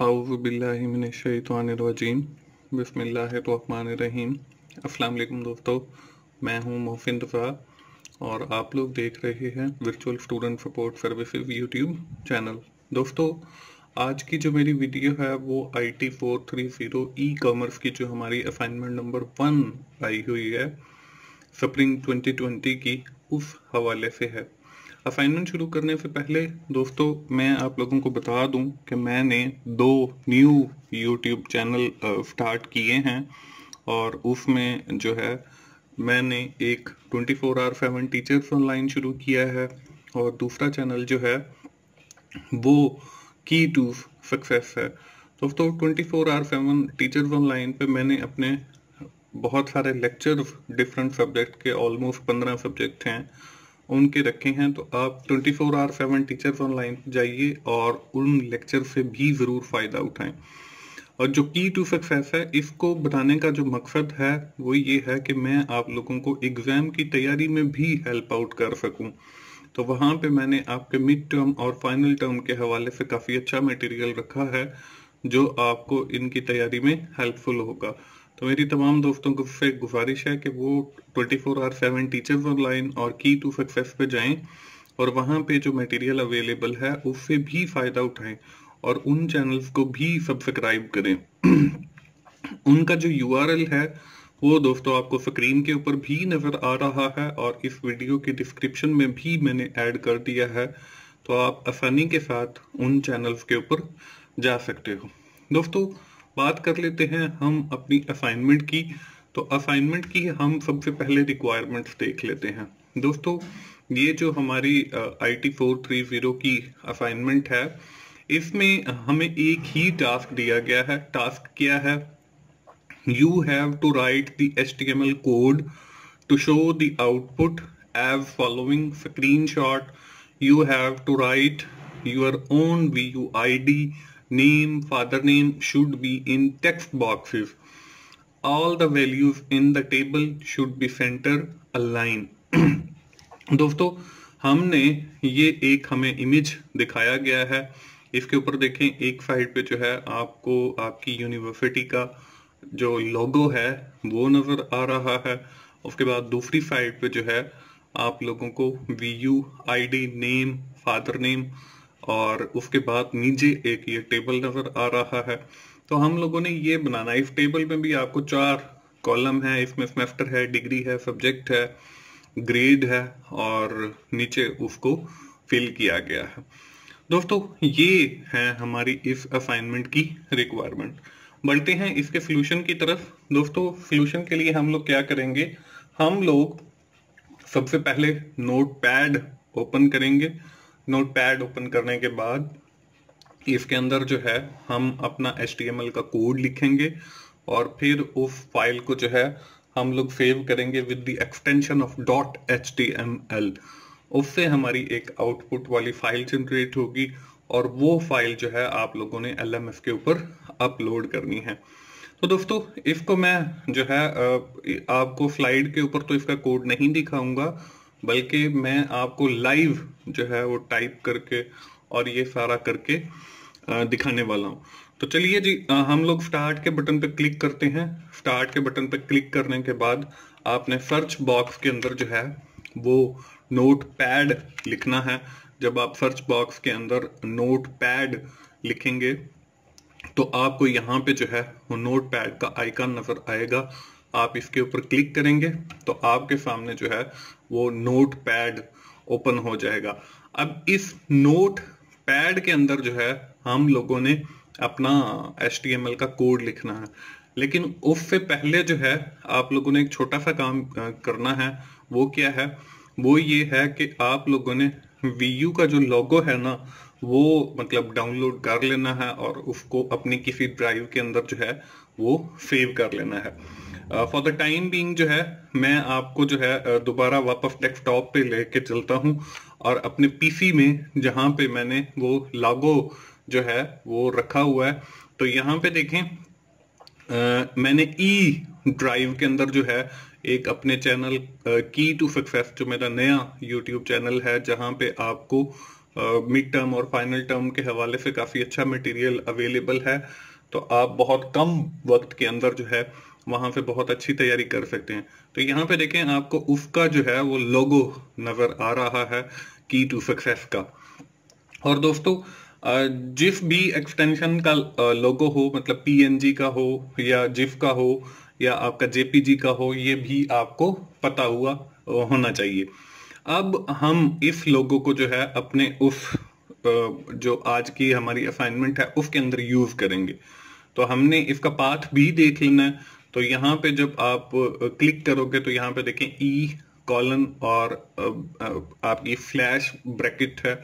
आउज़बिल्लिमिनशैतवानरजीम बिस्मिल्लाहिर्रहमानिर्रहीम अस्सलाम दोस्तों, मैं हूँ मोहसिन दफ़ा और आप लोग देख रहे हैं virtual student support services YouTube channel दोस्तों, आज की जो मेरी वीडियो है वो I T four three zero e commerce की जो हमारी असाइनमेंट नंबर वन आई हुई है स्प्रिंग 2020 की उस हवाले से है। असाइनमेंट शुरू करने से पहले दोस्तों, मैं आप लोगों को बता दूँ कि मैंने दो न्यू यूट्यूब चैनल स्टार्ट किए हैं और उसमें जो है, मैंने एक 24 four hour seven teachers online शुरू किया है और दूसरा चैनल जो है, वो की टू सक्सेस है। दोस्तों 24 four hour seven teachers online पे मैंने अपने बहुत सारे लेक्चर डिफरेंट सब्जेक्ट के ऑलमोस्ट पंद्रह सब्जेक्ट हैं। उनके रखे हैं तो आप 24 four hour seven teachers online जाइए और उन लेक्चर से भी ज़रूर फ़ायदा उठाएँ। और जो की टू सक्सेस है, इसको बनाने का जो मकसद है, वो ये है कि मैं आप लोगों को एग्ज़ाम की तैयारी में भी हेल्प आउट कर सकूँ। तो वहाँ पे मैंने आपके मिड टर्म और फाइनल टर्म के हवाले से काफ़ी अच्छा मटेरियल रखा है, जो आपको इनकी तैयारी में हेल्पफुल होगा। तो मेरी तमाम दोस्तों को फिर गुजारिश है कि वो 24 four hour seven teachers online और की टू सक्सेस पे जाएँ और वहाँ पे जो मटेरियल अवेलेबल है, उससे भी फ़ायदा उठाएँ और उन चैनल्स को भी सब्सक्राइब करें। उनका जो यूआरएल है, वो दोस्तों आपको स्क्रीन के ऊपर भी नज़र आ रहा है और इस वीडियो के डिस्क्रिप्शन में भी मैंने ऐड कर दिया है तो आप आसानी के साथ उन चैनल्स के ऊपर जा सकते हो। दोस्तों बात कर लेते हैं हम अपनी असाइनमेंट की। तो असाइनमेंट की हम सबसे पहले रिक्वायरमेंट्स देख लेते हैं। दोस्तों, ये जो हमारी I T four three zero की असाइनमेंट है, इसमें हमें एक ही टास्क दिया गया है। टास्क क्या है? You have to write the H T M L code to show the output as following screenshot you have to write your own V U I D name, father name should be in text boxes. All the values in the table should be center aligned. दोस्तों हमने ये एक हमें image दिखाया गया है इसके ऊपर देखें एक साइड पे जो है आपको आपकी यूनिवर्सिटी का जो लोगो है वो नज़र आ रहा है उसके बाद दूसरी साइड पे जो है आप लोगों को V U I D name father name और उसके बाद नीचे एक ये टेबल नज़र आ रहा है। तो हम लोगों ने ये बनाना, इस टेबल में भी आपको चार कॉलम है। इसमें सेमेस्टर है डिग्री है सब्जेक्ट है ग्रेड है और नीचे उसको फिल किया गया है। दोस्तों, ये है हमारी इस असाइनमेंट की रिक्वायरमेंट बढ़ते हैं इसके सोल्यूशन की तरफ़। दोस्तों सोल्यूशन के लिए हम लोग क्या करेंगे? हम लोग सबसे पहले नोट पैड ओपन करेंगे। नोट पैड ओपन करने के बाद इसके अंदर जो है, हम अपना एच का कोड लिखेंगे और फिर उस फ़ाइल को जो है, हम लोग सेव करेंगे with the extension of dot H उससे हमारी एक आउटपुट वाली फ़ाइल जनरेट होगी और वो फ़ाइल जो है आप लोगों ने एल के ऊपर अपलोड करनी है। तो दोस्तों, इसको मैं जो है आपको स्लाइड के ऊपर तो इसका कोड नहीं दिखाऊँगा बल्कि मैं आपको लाइव जो है वो टाइप करके और ये सारा करके दिखाने वाला हूँ। तो चलिए जी हम लोग स्टार्ट के बटन पे क्लिक करते हैं। स्टार्ट के बटन पे क्लिक करने के बाद आपने सर्च बॉक्स के अंदर जो है वो नोट पैड लिखना है। जब आप सर्च बॉक्स के अंदर नोट पैड लिखेंगे तो आपको यहाँ पे जो है वो नोट पैड का आइकन नज़र आएगा। आप इसके ऊपर क्लिक करेंगे तो आपके सामने जो है वो नोट पैड ओपन हो जाएगा। अब इस नोट पैड के अंदर जो है हम लोगों ने अपना एच का कोड लिखना है। लेकिन उससे पहले जो है आप लोगों ने एक छोटा सा काम करना है। वो क्या है? वो ये है कि आप लोगों ने वीयू का जो लोगो है ना, वो मतलब डाउनलोड कर लेना है और उसको अपनी किसी ड्राइव के अंदर जो है वो सेव कर लेना है। फॉर द टाइम बीइंग जो है मैं आपको जो है दोबारा वापस डेस्कटॉप पे लेके चलता हूँ और अपने पीसी में जहाँ पे मैंने वो लागो जो है वो रखा हुआ है। तो यहाँ पे देखें आ, मैंने ई ड्राइव के अंदर जो है एक अपने चैनल की टू सक्सेस जो मेरा नया यूट्यूब चैनल है जहाँ पे आपको मिड टर्म और फाइनल टर्म के हवाले से काफ़ी अच्छा मटेरियल अवेलेबल है। तो आप बहुत कम वक्त के अंदर जो है वहाँ पे बहुत अच्छी तैयारी कर सकते हैं। तो यहाँ पे देखें, आपको उसका जो है, वो लोगो नज़र आ रहा है की टू सक्सेस का। और दोस्तों जिस भी एक्सटेंशन का लोगो हो मतलब पीएनजी का हो, या जिफ का हो, या आपका जेपीजी का हो, ये भी आपको पता हुआ होना चाहिए। अब हम इस लोगो को जो है, अपने उस जो आज की हमारी असाइनमेंट है, उसके अंदर यूज़ करेंगे। तो हमने इसका पाथ भी देख लेना है। तो यहाँ पे जब आप क्लिक करोगे तो यहाँ पे देखें ई कॉलन और आपकी फ्लैश ब्रैकेट है।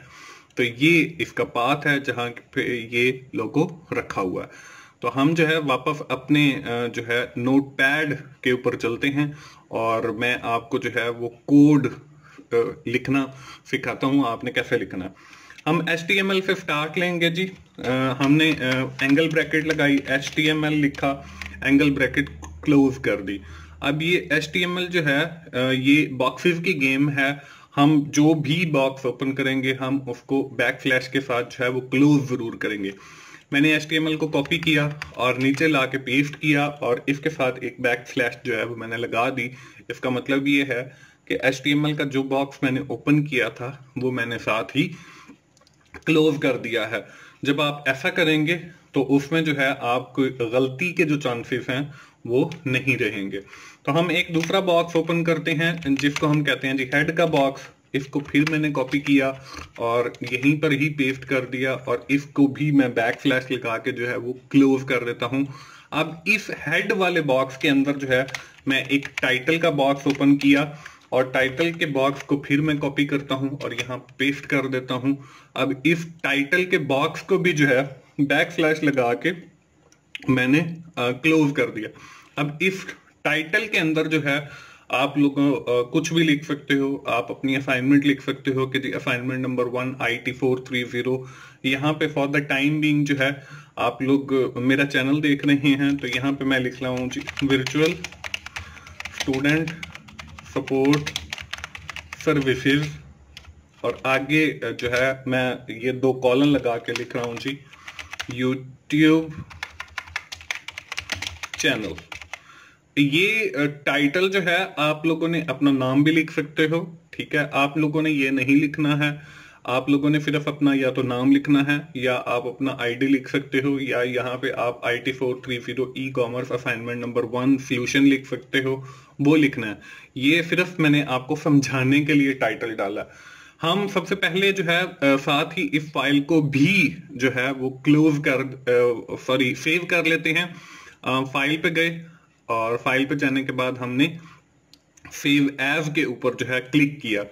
तो ये इसका पाथ है जहाँ पे ये लोगो रखा हुआ है। तो हम जो है वापस अपने जो है नोट पैड के ऊपर चलते हैं और मैं आपको जो है वो कोड लिखना सिखाता हूँ, आपने कैसे लिखना हम एच से स्टार्ट लेंगे जी। हमने एंगल ब्रैकेट लगाई एच लिखा। एंगल ब्रैकेट क्लोज कर दी। अब ये एच टी एम एल जो है ये बॉक्सेस की गेम है। हम जो भी बॉक्स ओपन करेंगे, हम उसको बैक फ्लैश के साथ जो है वो क्लोज ज़रूर करेंगे। मैंने एच को कॉपी किया और नीचे ला के पेस्ट किया और इसके साथ एक बैक फ्लैश जो है वो मैंने लगा दी। इसका मतलब ये है कि एच का जो बॉक्स मैंने ओपन किया था, वो मैंने साथ ही क्लोज कर दिया है। जब आप ऐसा करेंगे तो उसमें जो है आपको गलती के जो चांसेस हैं, वो नहीं रहेंगे। तो हम एक दूसरा बॉक्स ओपन करते हैं, जिसको हम कहते हैं जी हेड का बॉक्स इसको फिर मैंने कॉपी किया और यहीं पर ही पेस्ट कर दिया और इसको भी मैं बैक फ्लैश लगा के जो है वो क्लोज कर देता हूँ। अब इस हेड वाले बॉक्स के अंदर जो है, मैं एक टाइटल का बॉक्स ओपन किया और टाइटल के बॉक्स को फिर मैं कॉपी करता हूँ और यहाँ पेस्ट कर देता हूँ। अब इस टाइटल के बॉक्स को भी जो है बैक स्लैश लगा के मैंने क्लोज कर दिया। अब इस टाइटल के अंदर जो है, आप लोग कुछ भी लिख सकते हो। आप अपनी असाइनमेंट लिख सकते हो कि assignment number one I T four three zero यहाँ पे फॉर द टाइम बिंग जो है, आप लोग, मेरा चैनल देख रहे हैं तो यहाँ पे मैं लिख रहा हूँ जी वर्चुअल स्टूडेंट सपोर्ट सर्विसेज़ और आगे जो है, मैं ये दो कॉलम लगा के लिख रहा हूँ जी। यूट्यूब चैनल ये टाइटल जो है, आप लोगों ने अपना नाम भी लिख सकते हो, ठीक है? आप लोगों ने ये नहीं लिखना है। आप लोगों ने सिर्फ़ अपना या तो नाम लिखना है, या आप अपना आईडी लिख सकते हो, या यहाँ पे आप I T four three zero e commerce assignment number one solution लिख सकते हो, वो लिखना है। ये सिर्फ़ मैंने आपको समझाने के लिए टाइटल डाला। हम सबसे पहले जो है साथ ही इस फ़ाइल को भी जो है, वो क्लोज कर सॉरी सेव कर लेते हैं। फ़ाइल पे गए और फ़ाइल पे जाने के बाद हमने सेव एज के ऊपर जो है क्लिक किया।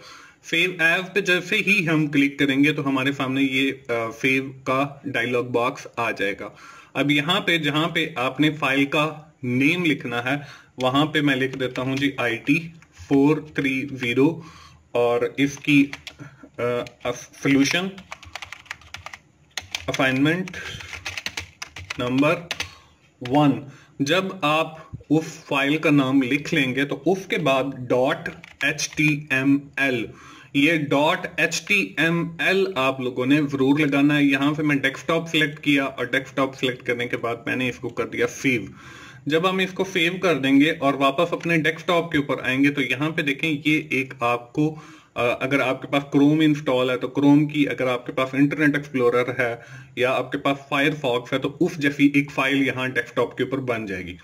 सेव एज पे जैसे ही हम क्लिक करेंगे तो हमारे सामने ये सेव का डायलॉग बॉक्स आ जाएगा। अब यहाँ पे, जहाँ पे आपने फ़ाइल का नेम लिखना है, वहाँ पे मैं लिख देता हूँ जी I T four three zero और इसकी सोल्यूशन असाइनमेंट नंबर वन जब आप उस फ़ाइल का नाम लिख लेंगे तो उसके बाद dot H T M L ये dot H T M L आप लोगों ने ज़रूर लगाना है। यहाँ पे मैं डेस्कटॉप सिलेक्ट किया और डेस्कटॉप सिलेक्ट करने के बाद मैंने इसको कर दिया सेव जब हम इसको सेव कर देंगे और वापस अपने डेस्कटॉप के ऊपर आएँगे तो यहाँ पे देखें, ये एक आपको अगर आपके पास क्रोम इंस्टॉल है तो क्रोम की अगर आपके पास इंटरनेट एक्सप्लोरर है या आपके पास फायरफॉक्स है तो उस जैसी एक फ़ाइल यहाँ डेस्कटॉप के ऊपर बन जाएगी।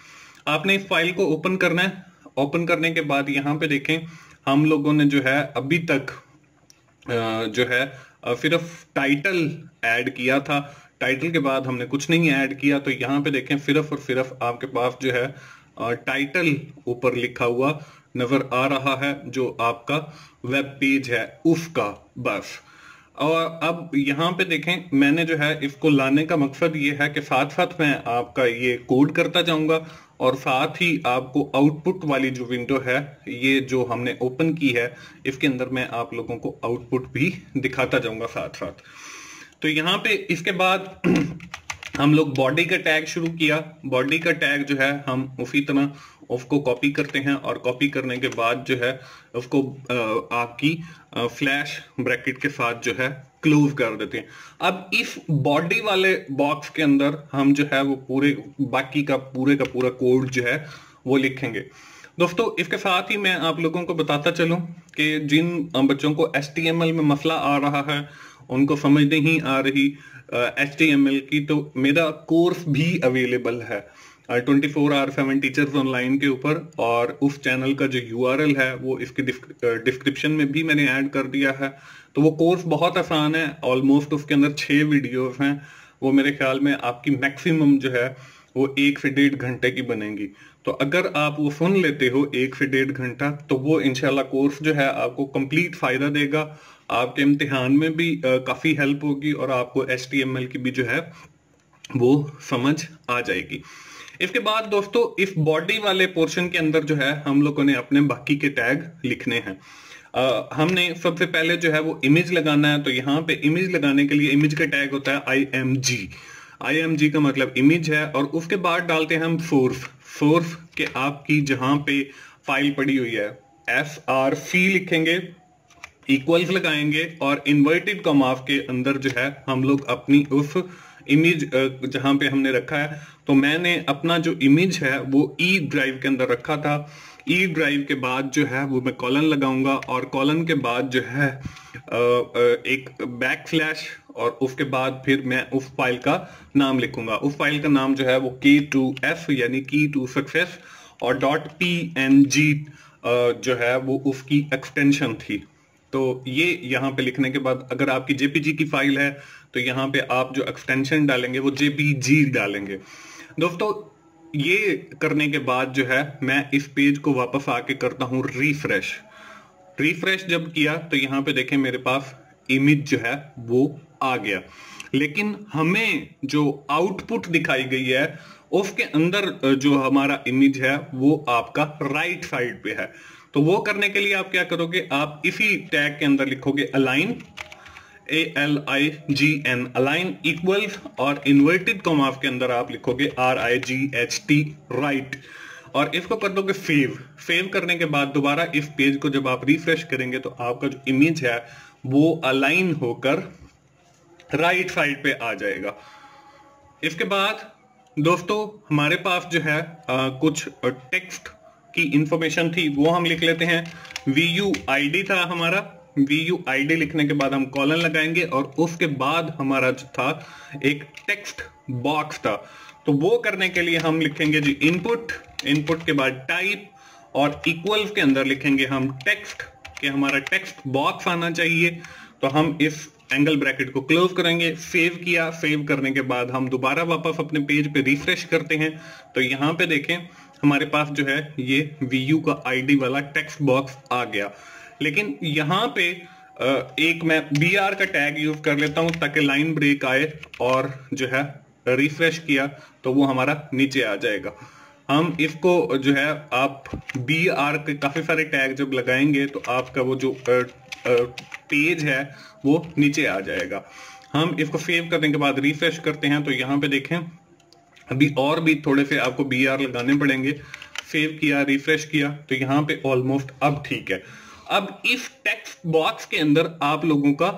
आपने इस फ़ाइल को ओपन करना है। ओपन करने के बाद यहाँ पे देखें, हम लोगों ने जो है, अभी तक जो है सिर्फ़ टाइटल ऐड किया था। टाइटल के बाद हमने कुछ नहीं ऐड किया तो यहाँ पे देखें सिर्फ़ और सिर्फ़ आपके पास जो है टाइटल ऊपर लिखा हुआ नज़र आ रहा है, जो आपका वेब पेज है उसका बस। और अब यहाँ पे देखें, मैंने जो है इसको लाने का मकसद ये है कि साथ साथ मैं आपका ये कोड करता जाऊँगा, और साथ ही आपको आउटपुट वाली जो विंडो है, ये जो हमने ओपन की है, इसके अंदर मैं आप लोगों को आउटपुट भी दिखाता जाऊँगा साथ साथ तो यहाँ पे इसके बाद हम लोग बॉडी का टैग शुरू किया। बॉडी का टैग जो है, हम उसी तरह उसको कॉपी करते हैं और कॉपी करने के बाद जो है, उसको आपकी फ्लैश ब्रैकेट के साथ जो है क्लोज कर देते हैं। अब इस बॉडी वाले बॉक्स के अंदर हम जो है, वो पूरे, बाकी का पूरे का पूरा कोड जो है, वो लिखेंगे। दोस्तों, इसके साथ ही मैं आप लोगों को बताता चलूँ कि जिन बच्चों को एस में मसला आ रहा है उनको समझ नहीं आ रही एचटीएमएल की तो मेरा कोर्स भी अवेलेबल है। Twenty four hour seven teachers online के ऊपर और उस चैनल का जो यूआरएल है, वो इसके डिस्क्रिप्शन में भी मैंने ऐड कर दिया है। तो वो कोर्स बहुत आसान है ऑलमोस्ट उसके अंदर छह वीडियोस हैं। वो मेरे ख्याल में आपकी मैक्सिमम जो है, वो एक से डेढ़ घंटे की बनेगी। तो अगर आप वो सुन लेते हो एक से डेढ़ घंटा तो वो इनशाला कोर्स जो है आपको कंप्लीट फ़ायदा देगा। आपके इम्तिहान में भी काफ़ी हेल्प होगी और आपको एच की भी जो है, वो समझ आ जाएगी। इसके बाद दोस्तों, इस बॉडी वाले पोर्शन के अंदर जो है, हम लोगों ने अपने बाकी के टैग लिखने हैं। हमने सबसे पहले जो है वो इमेज लगाना है तो यहाँ पे इमेज लगाने के लिए इमेज का टैग होता है I M G I M G का मतलब इमेज है, और उसके बाद डालते हैं हम सोर्स सोर्स के आपकी जहाँ पे फ़ाइल पड़ी हुई है। एफ़ आर सी लिखेंगे इक्वल्स लगाएँगे और इन्वर्टेड कमाफ के अंदर जो है हम लोग अपनी उस इमेज जहाँ पे हमने रखा है। तो मैंने अपना जो इमेज है वो ई e ड्राइव के अंदर रखा था। ई e ड्राइव के बाद जो है वो मैं कॉलन लगाऊँगा और कॉलन के बाद जो है एक बैक फ्लैश और उसके बाद फिर मैं उस फ़ाइल का नाम लिखूँगा। उस फ़ाइल का नाम जो है वो की टू एफ़ यानी की टू सक्सेस और डॉट पी एन जी जो है वो उसकी एक्सटेंशन थी। तो ये यहाँ पे लिखने के बाद अगर आपकी जेपीजी की फ़ाइल है तो यहाँ पे आप जो एक्सटेंशन डालेंगे वो जेपीजी डालेंगे। दोस्तों, ये करने के बाद जो है मैं इस पेज को वापस आके करता हूँ रिफ्रेश रिफ्रेश जब किया तो यहाँ पे देखें मेरे पास इमेज जो है वो आ गया। लेकिन हमें जो आउटपुट दिखाई गई है, उसके अंदर जो हमारा इमेज है, वो आपका राइट साइड पे है। तो वो करने के लिए आप क्या करोगे? आप इसी टैग के अंदर लिखोगे align A L I G N align equal और इन्वर्टेड कॉमाफ के अंदर आप लिखोगे R I G H T right और इसको कर दोगे सेव सेव करने के बाद दोबारा इस पेज को जब आप रिफ्रेश करेंगे तो आपका जो इमेज है, वो अलाइन होकर राइट साइड पे आ जाएगा। इसके बाद दोस्तों हमारे पास जो है आ, कुछ टेक्स्ट की इंफॉर्मेशन थी वो हम लिख लेते हैं। वी यू आई डी था हमारा। वी यू आई डी लिखने के बाद हम कॉलन लगाएँगे और उसके बाद हमारा जो था एक टेक्स्ट बॉक्स था। तो वो करने के लिए हम लिखेंगे जी इनपुट इनपुट के बाद टाइप और इक्वल के अंदर लिखेंगे हम टेक्स्ट कि हमारा टेक्स्ट बॉक्स आना चाहिए। तो हम इस एंगल ब्रैकेट को क्लोज करेंगे सेव किया सेव करने के बाद हम दोबारा वापस अपने पेज पे रिफ्रेश करते हैं। तो यहाँ पे देखें, हमारे पास जो है, ये वी का आईडी वाला टेक्स्ट बॉक्स आ गया। लेकिन यहाँ पे एक मैं बी आर का टैग यूज़ कर लेता हूँ ताकि लाइन ब्रेक आए और जो है रिफ्रेश किया तो वो हमारा नीचे आ जाएगा। हम इसको जो है, आप बी आर के काफ़ी सारे टैग जब लगाएँगे तो आपका वो जो पेज है, वो नीचे आ जाएगा। हम इसको सेव करने के बाद रिफ्रेश करते हैं तो यहाँ पे देखें, अभी और भी थोड़े से आपको बी आर लगाने पड़ेंगे। सेव किया रिफ्रेश किया तो यहाँ पे ऑलमोस्ट अब ठीक है। अब इस टेक्स्ट बॉक्स के अंदर आप लोगों का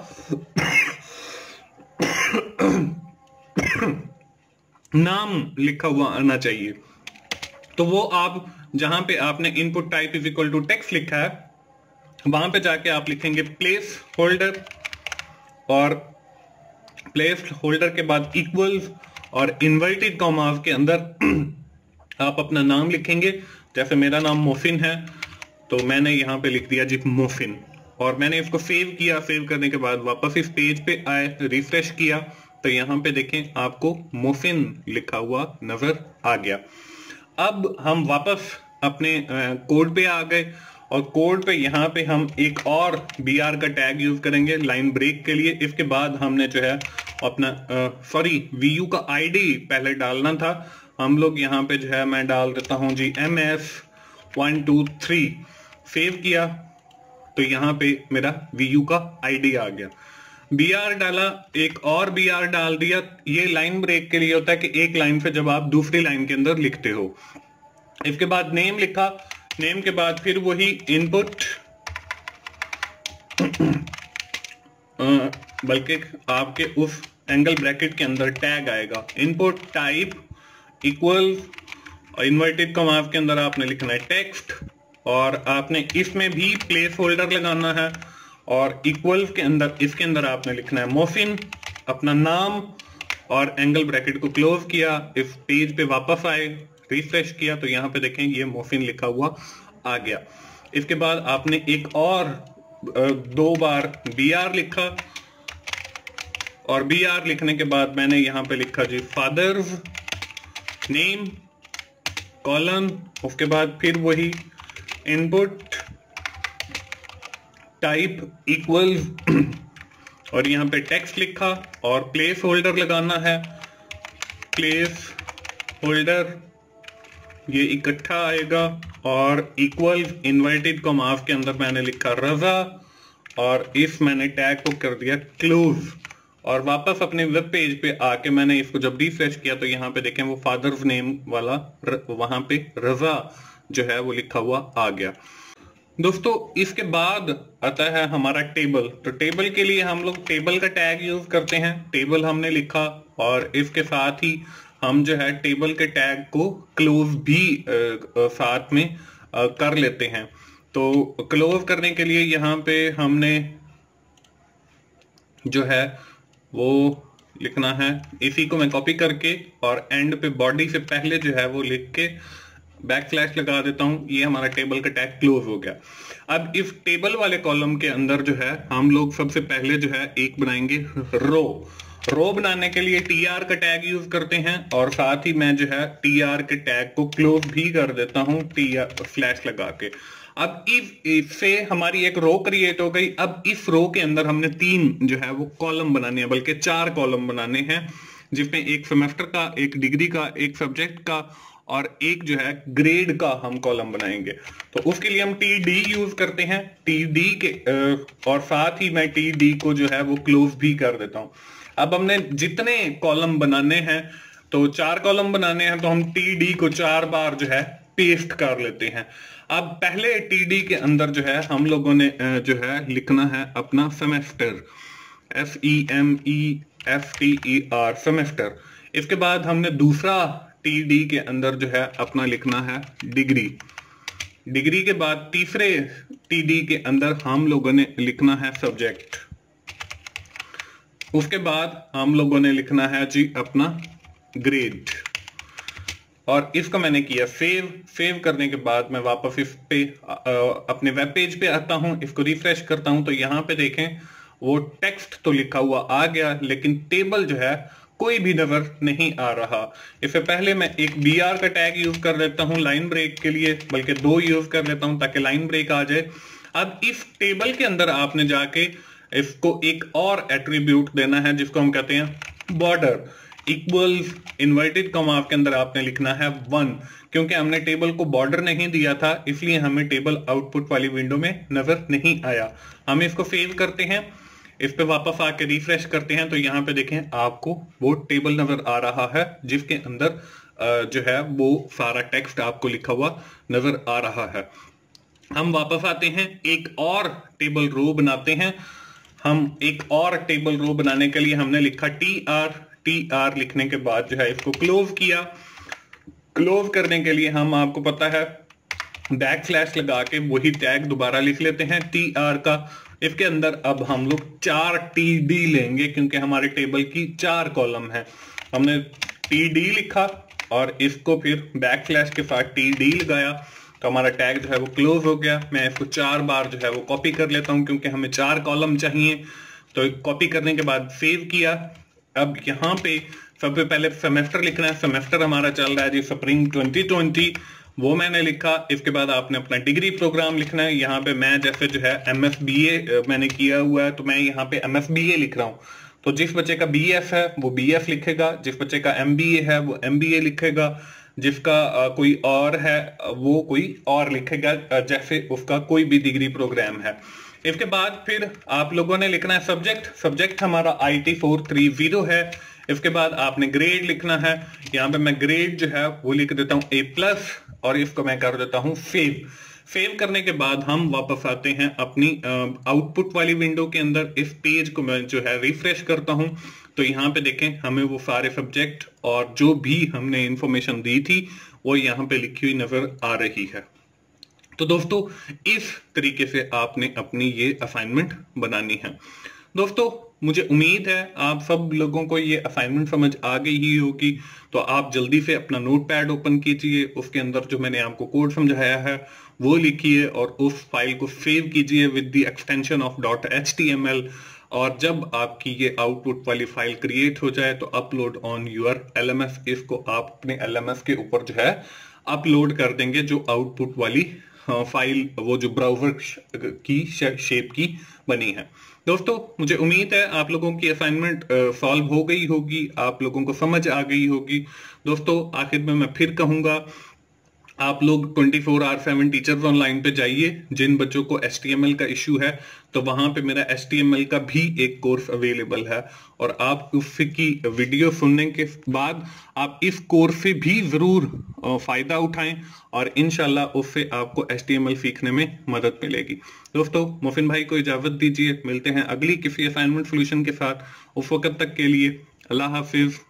नाम लिखा हुआ आना चाहिए। तो वो आप, जहाँ पे आपने input type is equal to text लिखा है वहाँ पे जाके आप लिखेंगे प्लेस होल्डर और प्लेस होल्डर के बाद इक्वल्स और इन्वर्टेड कॉमास के अंदर आप अपना नाम लिखेंगे। जैसे मेरा नाम मोफिन है तो मैंने यहाँ पे लिख दिया जी मोफिन। और मैंने इसको सेव किया। सेव करने के बाद वापस इस पेज पे आए रिफ्रेश किया। तो यहाँ पे देखें, आपको मोफिन लिखा हुआ नज़र आ गया। अब हम वापस अपने कोड पे आ गए। और कोड पे यहाँ पे हम एक और बी आर का टैग यूज़ करेंगे लाइन ब्रेक के लिए। इसके बाद हमने जो है अपना सॉरी वी यू का आईडी पहले डालना था। हम लोग यहाँ पे जो है मैं डाल देता हूँ जी M F one two three save किया। तो यहाँ पे मेरा वी यू का आईडी आ गया। बी आर डाला, एक और बी आर डाल दिया। ये लाइन ब्रेक के लिए होता है कि एक लाइन पे जब आप दूसरी लाइन के अंदर लिखते हो। इसके बाद नेम लिखा। नेम के बाद फिर वही इनपुट बल्कि आपके उस एंगल ब्रैकेट के अंदर टैग आएगा। इनपुट टाइप इक्वल इन्वर्टेड कमाव के अंदर आपने लिखना है टेक्स्ट और आपने इसमें भी प्लेस होल्डर लगाना है, और इक्वल के अंदर, इसके अंदर आपने लिखना है मोफिन अपना नाम, और एंगल ब्रैकेट को क्लोज किया, इस पेज पे वापस आए। रिफ्रेश किया तो यहाँ पे देखें ये मोफिन लिखा हुआ आ गया। इसके बाद आपने एक और दो बार बी आर लिखा। और बी आर लिखने के बाद मैंने यहाँ पे लिखा जी फादर नेम कॉलन उसके बाद फिर वही इनपुट टाइप इक्वल और यहाँ पे टेक्स्ट लिखा, और प्लेस होल्डर लगाना है। प्लेस होल्डर ये इकट्ठा आएगा और इक्वल इन्वर्टेड कॉमाफ के अंदर मैंने लिखा रजा और इस मैंने टैग को कर दिया क्लोज और वापस अपने वेब पेज पे आके मैंने इसको जब रिफ्रेश किया तो यहाँ पे देखें वो फादर्स नेम वाला र, वहाँ पे रजा जो है वो लिखा हुआ आ गया। दोस्तों इसके बाद आता है हमारा टेबल तो टेबल के लिए हम लोग टेबल का टैग यूज़ करते हैं। टेबल हमने लिखा और इसके साथ ही हम जो है टेबल के टैग को क्लोज भी साथ में कर लेते हैं। तो क्लोज करने के लिए यहाँ पे हमने जो है वो लिखना है। इसी को मैं कॉपी करके और एंड पे बॉडी से पहले जो है वो लिख के बैक स्लैश लगा देता हूँ। ये हमारा टेबल का टैग क्लोज हो गया। अब इस टेबल वाले कॉलम के अंदर जो है हम लोग सबसे पहले जो है एक बनाएँगे रो रो बनाने के लिए टी आर का टैग यूज़ करते हैं, और साथ ही मैं जो है टी आर के टैग को क्लोज भी कर देता हूँ टी आर फ्लैश लगा के। अब इस, इससे हमारी एक रो क्रिएट हो गई। अब इस रो के अंदर हमने तीन जो है वो कॉलम बनाने हैं, बल्कि चार कॉलम बनाने हैं, जिसमें एक सेमेस्टर का, एक डिग्री का, एक सब्जेक्ट का, और एक जो है ग्रेड का हम कॉलम बनाएँगे। तो उसके लिए हम टी डी यूज़ करते हैं। टी डी के और साथ ही मैं टी डी को जो है वो क्लोज भी कर देता हूँ। अब हमने जितने कॉलम बनाने हैं तो चार कॉलम बनाने हैं तो हम टी डी को चार बार जो है पेस्ट कर लेते हैं। अब पहले टीडी के अंदर जो है, हम लोगों ने जो है लिखना है अपना semester F E M E F T E R semester इसके बाद हमने दूसरा टीडी के अंदर जो है अपना लिखना है डिग्री डिग्री के बाद तीसरे टीडी के अंदर हम लोगों ने लिखना है सब्जेक्ट उसके बाद हम लोगों ने लिखना है जी अपना ग्रेड और इसको मैंने किया सेव सेव करने के बाद मैं वापस इस पे अपने वेब पेज पे आता हूँ, इसको रिफ्रेश करता हूँ तो यहाँ पे देखें, वो टेक्स्ट तो लिखा हुआ आ गया, लेकिन टेबल जो है, कोई भी नज़र नहीं आ रहा। इससे पहले मैं एक बी आर का टैग यूज़ कर लेता हूँ लाइन ब्रेक के लिए, बल्कि दो यूज़ कर लेता हूँ ताकि लाइन ब्रेक आ जाए। अब इस टेबल के अंदर आपने जाके इसको एक और एट्रीब्यूट देना है, जिसको हम कहते हैं बॉर्डर इक्वल इन्वर्टेड कॉमा आपके अंदर आपने लिखना है वन क्योंकि हमने टेबल को बॉर्डर नहीं दिया था, इसलिए हमें टेबल आउटपुट वाली विंडो में नज़र नहीं आया. हम इसको सेव करते हैं. इस पे वापस आके रिफ्रेश करते हैं तो यहाँ पे देखें आपको वो टेबल नज़र आ रहा है, जिसके अंदर जो है वो सारा टेक्स्ट आपको लिखा हुआ नज़र आ रहा है. हम वापस आते हैं, एक और टेबल रो बनाते हैं. हम एक और टेबल रो बनाने के लिए हमने लिखा टी आर टी आर लिखने के बाद जो है इसको क्लोज किया। क्लोज करने के लिए हम आपको पता है बैक स्लैश लगा के वही टैग दोबारा लिख लेते हैं टी आर का। इसके अंदर अब हम लोग चार टी डी लेंगे क्योंकि हमारे टेबल की चार कॉलम है। हमने टी डी लिखा और इसको फिर बैक स्लैश के साथ टी डी लगाया। तो हमारा टैग जो है वो क्लोज हो गया। मैं इसको चार बार जो है वो कॉपी कर लेता हूँ क्योंकि हमें चार कॉलम चाहिए। तो कॉपी करने के बाद सेव किया। अब यहाँ पे सबसे पहले सेमेस्टर लिखना है। सेमेस्टर हमारा चल रहा है जी स्प्रिंग 2020 वो मैंने लिखा। इसके बाद आपने अपना डिग्री प्रोग्राम लिखना है। यहाँ पे मैं जैसे जो है एम एस बी ए मैंने किया हुआ है। तो मैं यहाँ पे एम एस बी ए लिख रहा हूँ। तो जिस बच्चे का बी है, वो बी लिखेगा। जिस बच्चे का एम बी ए है, वो एम बी ए लिखेगा। जिसका कोई और है, वो कोई और लिखेगा जैसे उसका कोई भी डिग्री प्रोग्राम है। इसके बाद फिर आप लोगों ने लिखना है सब्जेक्ट सब्जेक्ट हमारा I T four three zero है। इसके बाद आपने ग्रेड लिखना है। यहाँ पे मैं ग्रेड जो है, वो लिख देता हूँ ए प्लस और इसको मैं कर देता हूँ सेव सेव करने के बाद हम वापस आते हैं अपनी आउटपुट वाली विंडो के अंदर। इस पेज को मैं जो है रिफ्रेश करता हूँ। तो यहाँ पे देखें, हमें वो सारे सब्जेक्ट और जो भी हमने इंफॉर्मेशन दी थी, वो यहाँ पे लिखी हुई नज़र आ रही है। तो दोस्तों, इस तरीके से आपने अपनी ये असाइनमेंट बनानी है। दोस्तों, मुझे उम्मीद है आप सब लोगों को ये असाइनमेंट समझ आ गई ही होगी। तो आप जल्दी से अपना नोट पैड ओपन कीजिए, उसके अंदर जो मैंने आपको कोड समझाया है, वो लिखिए और उस फ़ाइल को सेव कीजिए with the extension of dot H और जब आपकी ये आउटपुट वाली फ़ाइल क्रिएट हो जाए तो अपलोड ऑन यूर एल इसको आप अपने एलएमएस के ऊपर जो है अपलोड कर देंगे जो आउटपुट वाली फ़ाइल वो जो ब्राउज़र की शेप की बनी है। दोस्तों, मुझे उम्मीद है आप लोगों की असाइनमेंट सॉल्व हो गई होगी, आप लोगों को समझ आ गई होगी। दोस्तों, आखिर में मैं फिर कहूँगा आप लोग 24 four hour seven teachers online पे जाइए। जिन बच्चों को एस का इश्यू है तो वहाँ पे मेरा एस का भी एक कोर्स अवेलेबल है। और आप उसकी वीडियो सुनने के बाद आप इस कोर्स से भी ज़रूर फ़ायदा उठाएँ और इनशाला उससे आपको एस सीखने में मदद मिलेगी। दोस्तों, मोफिन भाई को इजाज़त दीजिए। मिलते हैं अगली किसी असाइनमेंट सोल्यूशन के साथ। उस वक्त तक के लिए अल्लाह हाफिज।